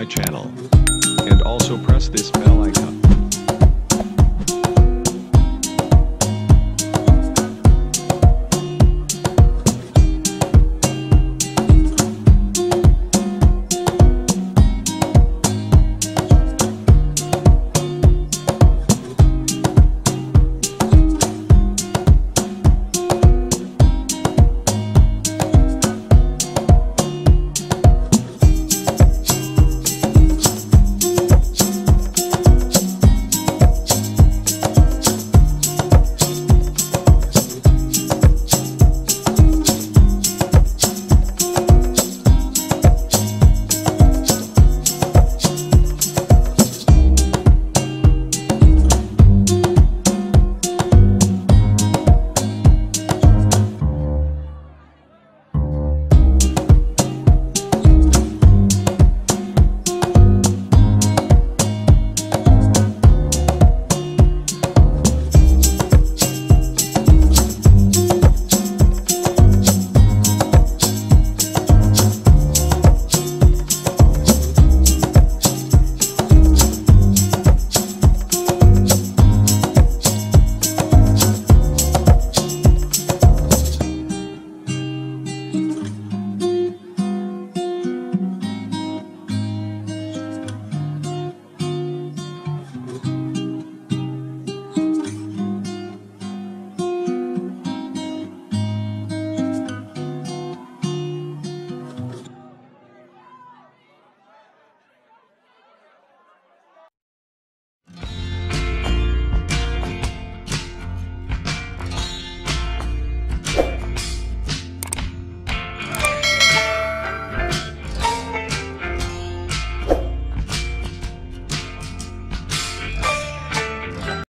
My channel. And also press this bell.